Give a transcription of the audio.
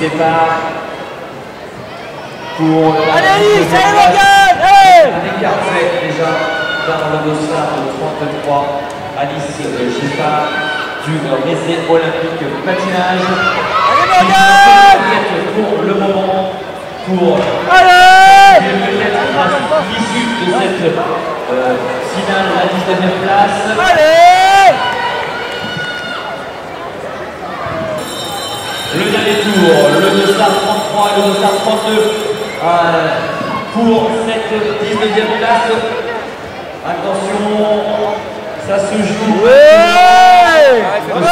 départ pour Allez allez Morgane, un écart fait déjà dans le dossard de 33 Alice Giffard du Rézé Olympique Patinage. Allez Morgane pour le moment pour Allez peut-être l'issue de cette euh, finale à la 19e place. Allez Le dernier tour, le dossard 33 et le dossard 32 euh, pour cette 19e place. Attention, ça se joue. Ouais